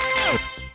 you